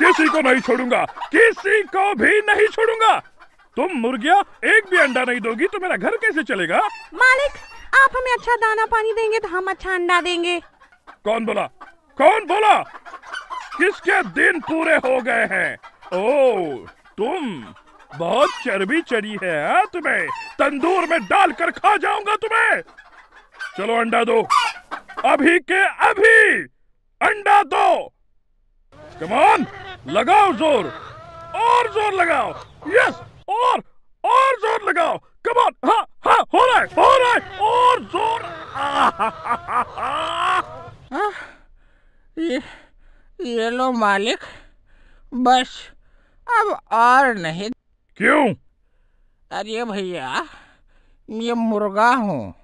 किसी को नहीं छोड़ूँगा। किसी को भी नहीं छोड़ूँगा। तुम मुर्गिया एक भी अंडा नहीं दोगी तो मेरा घर कैसे चलेगा? मालिक आप हमें अच्छा दाना पानी देंगे तो हम अच्छा अंडा देंगे। कौन बोला? कौन बोला? किसके दिन पूरे हो गए हैं? ओ तुम। बहुत चर्बी चढ़ी है हाँ तुम्हें? तंदूर में डालकर खा जाऊँगा तुम्हें। चलो अंडा दो। अभी के अभी। अंडा दो। कमान लगाओ ज़ोर। और ज़ोर लगाओ। यस और और ज़ोर लगाओ। कमान हाँ हाँ हो रहा है हो रहा है। और ज़ोर। आह, ये ये लो मालिक। बस अब और नहीं। क्यों? अरे भैया ये मुर्गा हूँ।